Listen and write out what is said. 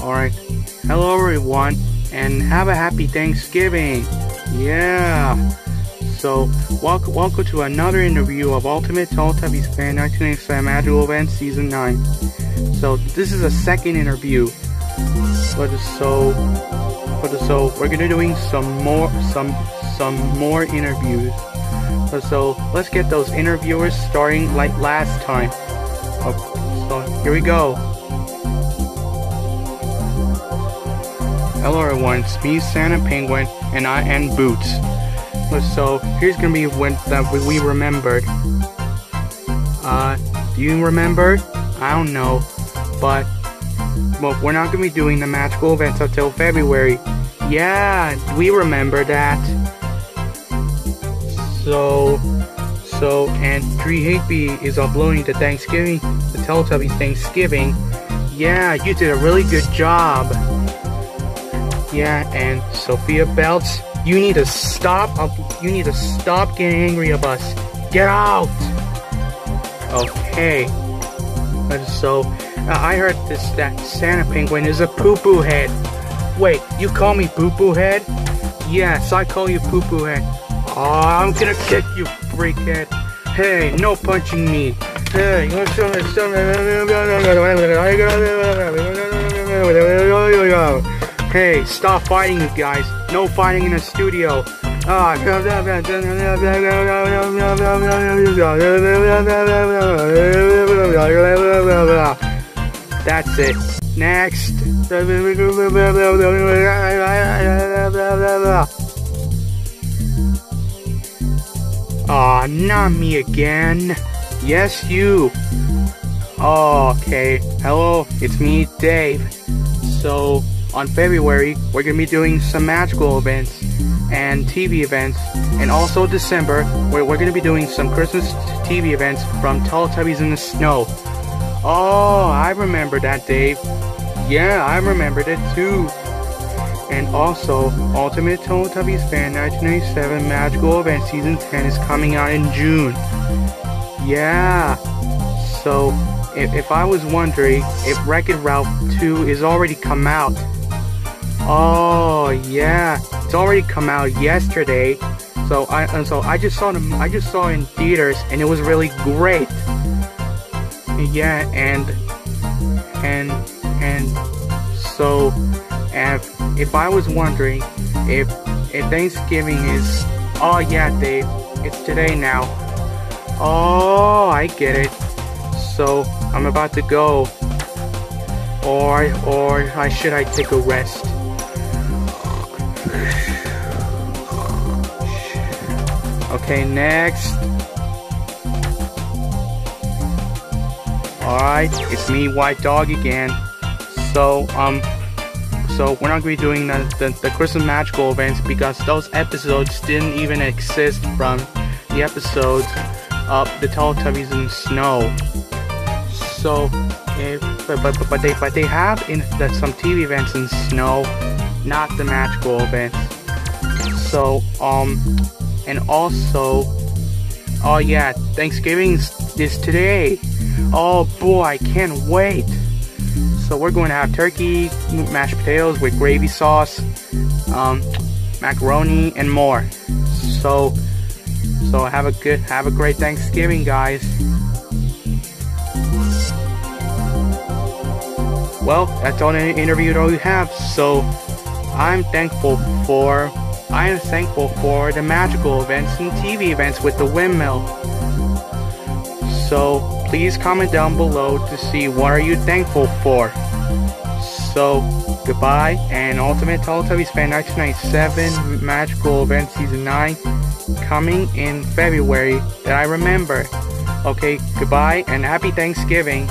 Alright, hello everyone, and have a happy Thanksgiving. Yeah. So, welcome, welcome to another interview of Ultimate Teletubbies Fan 1997 Magical Event Season 9. So, this is a second interview. But so, but so we're gonna doing some more, some, some more interviews. So, let's get those interviewers starting like last time. Oh, so, here we go. Hello everyone, it's me, Santa Penguin, and I and Boots. So here's gonna be when that we remembered. Uh, do you remember? I don't know, but well, we're not gonna be doing the magical events until February. Yeah, we remember that. So, so, and Tree Higby is uploading the Thanksgiving, the Teletubbies Thanksgiving. Yeah, you did a really good job. Yeah, and Sophia Belts, you need to stop. You need to stop getting angry at us. Get out. Okay. So, uh, I heard this that Santa Penguin is a poo poo head. Wait, you call me poo poo head? Yes, I call you poo poo head. Oh, I'm gonna kick you, freakhead. Hey, no punching me. Hey, Hey, stop fighting, you guys. No fighting in the studio. Ah, that's it. Next. Aw, not me again. Yes, you. Oh, okay. Hello, it's me, Dave. So, on February, we're going to be doing some magical events and TV events. And also December, where we're going to be doing some Christmas TV events from Teletubbies in the Snow. Oh, I remember that, Dave. Yeah, I remembered it too. And also, Ultimate Teletubbies Fan 1997 Magical Event Season 10 is coming out in June. Yeah. So, if, if I was wondering if Wreck-It Ralph 2 is already come out, Oh yeah, it's already come out yesterday. So I and so I just saw them. I just saw in theaters, and it was really great. Yeah, and and and so if if I was wondering if if Thanksgiving is oh yeah Dave, it's today now. Oh, I get it. So I'm about to go. Or or I should I take a rest? Okay, next. Alright, it's me, White Dog again. So, um, so we're not going to be doing the, the, the Christmas Magical events because those episodes didn't even exist from the episodes of the Teletubbies in Snow. So, if, but, but, but, they, but they have in the, some TV events in Snow, not the magical events. So, um, and also, oh yeah, Thanksgiving is today. Oh boy, I can't wait. So we're going to have turkey, mashed potatoes with gravy sauce, um, macaroni, and more. So, so have a good, have a great Thanksgiving, guys. Well, that's all the interview that we have. So, I'm thankful for I am thankful for the magical events and TV events with the windmill. So please comment down below to see what are you thankful for. So goodbye and Ultimate Teletubbies Fan 1997 Magical Event Season 9 coming in February that I remember. Okay, goodbye and happy Thanksgiving.